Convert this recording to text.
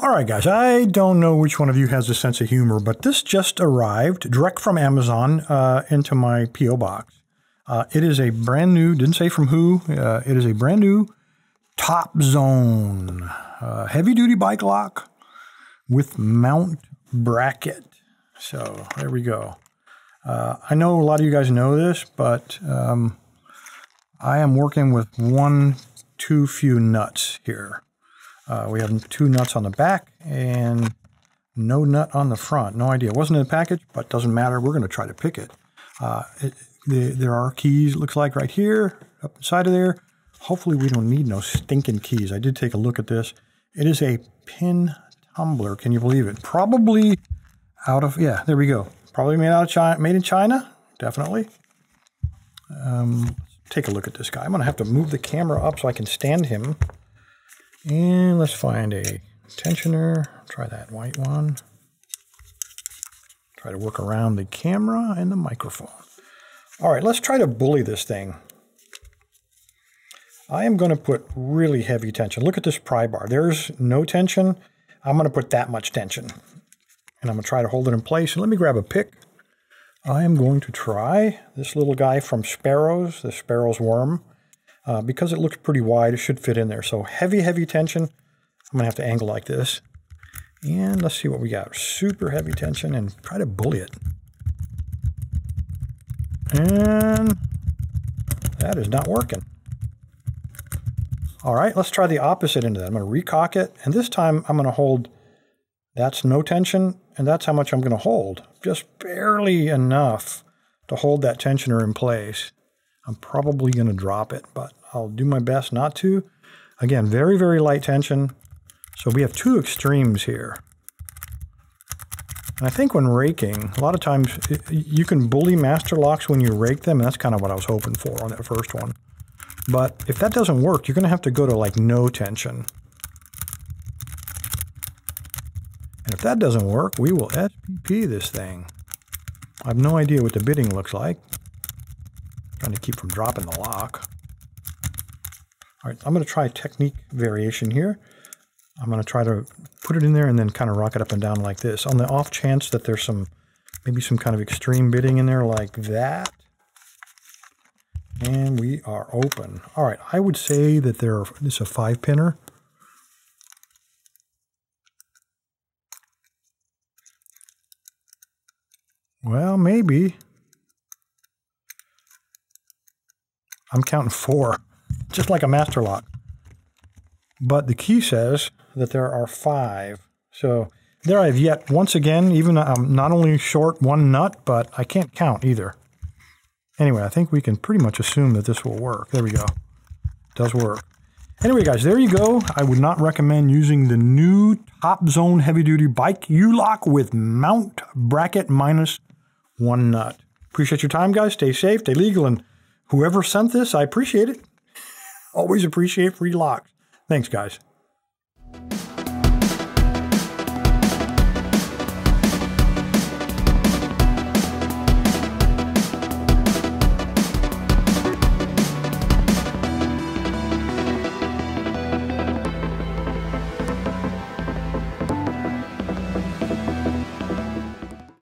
All right, guys, I don't know which one of you has a sense of humor, but this just arrived direct from Amazon uh, into my P.O. box. Uh, it is a brand new, didn't say from who, uh, it is a brand new TopZone uh, heavy duty bike lock with mount bracket. So there we go. Uh, I know a lot of you guys know this, but um, I am working with one too few nuts here. Uh, we have two nuts on the back and no nut on the front. No idea. It wasn't in the package, but doesn't matter. We're going to try to pick it. Uh, it the, there are keys, it looks like right here, up inside of there. Hopefully we don't need no stinking keys. I did take a look at this. It is a pin tumbler. Can you believe it? Probably out of, yeah, there we go. Probably made out of China, made in China, definitely. Um, take a look at this guy. I'm going to have to move the camera up so I can stand him. And let's find a tensioner. Try that white one. Try to work around the camera and the microphone. All right, let's try to bully this thing. I am going to put really heavy tension. Look at this pry bar. There's no tension. I'm going to put that much tension. And I'm going to try to hold it in place. And let me grab a pick. I am going to try this little guy from Sparrows, the Sparrow's worm. Uh, because it looks pretty wide, it should fit in there. So heavy, heavy tension. I'm going to have to angle like this. And let's see what we got. Super heavy tension and try to bully it. And that is not working. All right, let's try the opposite end of that. I'm going to recock it, and this time I'm going to hold, that's no tension, and that's how much I'm going to hold. Just barely enough to hold that tensioner in place. I'm probably going to drop it, but I'll do my best not to. Again, very, very light tension. So we have two extremes here. And I think when raking, a lot of times you can bully master locks when you rake them, and that's kind of what I was hoping for on that first one. But if that doesn't work, you're going to have to go to like no tension. And if that doesn't work, we will SPP this thing. I have no idea what the bitting looks like. Trying to keep from dropping the lock. All right, I'm going to try a technique variation here. I'm going to try to put it in there and then kind of rock it up and down like this. On the off chance that there's some, maybe some kind of extreme bitting in there like that. And we are open. All right, I would say that there are, this is a five pinner. Well, maybe. I'm counting four, just like a master lock. But the key says that there are five. So there I have yet, once again, even I'm not only short one nut, but I can't count either. Anyway, I think we can pretty much assume that this will work. There we go. Does work. Anyway, guys, there you go. I would not recommend using the new TopZone Heavy Duty Bike U-Lock with mount bracket minus one nut. Appreciate your time, guys. Stay safe, stay legal, and whoever sent this, I appreciate it. Always appreciate free locks. Thanks, guys.